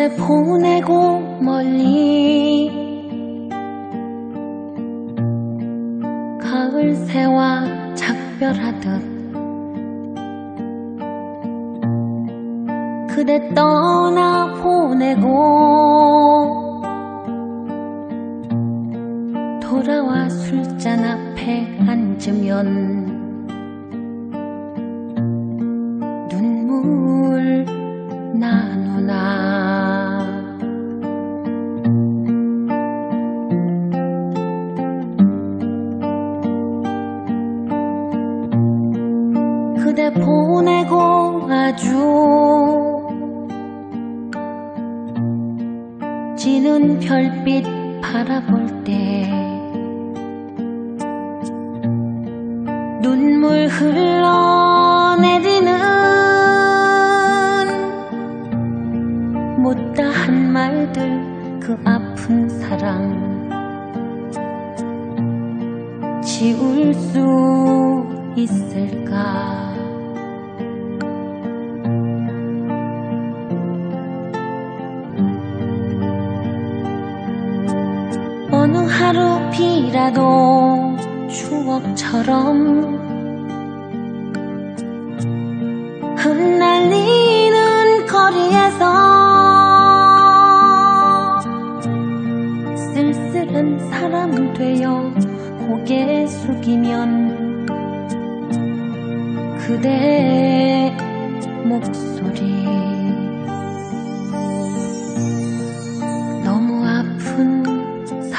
그대 보내고 멀리 가을 새와 작별하듯 그대 떠나 보내고 돌아와 술잔 앞에 앉으면 그대 보내고 아주 지는 별빛 바라볼 때 눈물 흘러내리는 못다한 말들 그 아픈 사랑 지울 수 있을까 하루 비라도 추억처럼 흩날리는 거리에서 쓸쓸한 사람 되어 고개 숙이면 그대의 목소리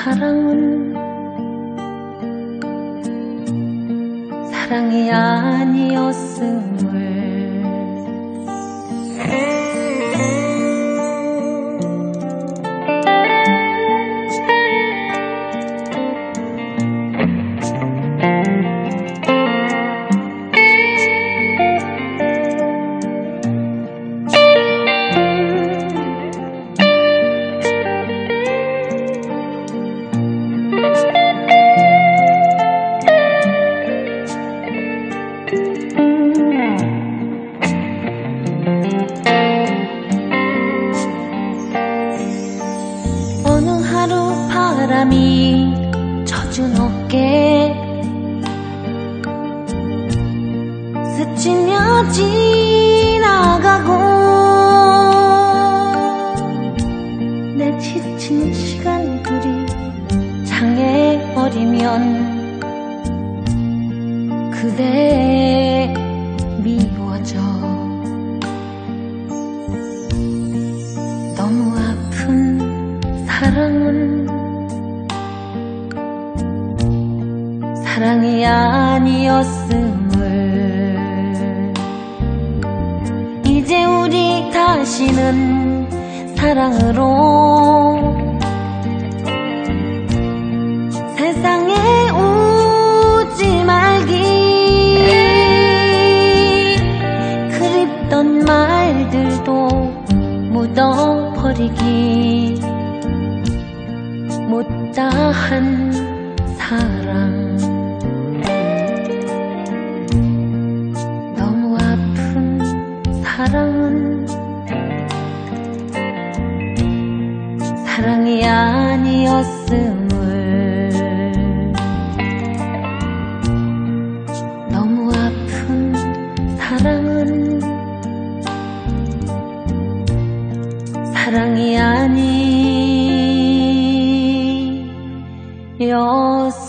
사랑은 사랑이 아니었음을 바람이 젖은 어깨 스치며 지나가고 내 지친 시간들이 장애 어리면 그대 미워져. 너무 아픈 사랑은 사랑이 아니었음을. 이제 우리 다시는 사랑으로 세상에 오지 말기. 그립던 말들도 묻어버리기. 못다한 사랑 사랑이었음을 너무 아픈 사랑은 사랑이 아니었음을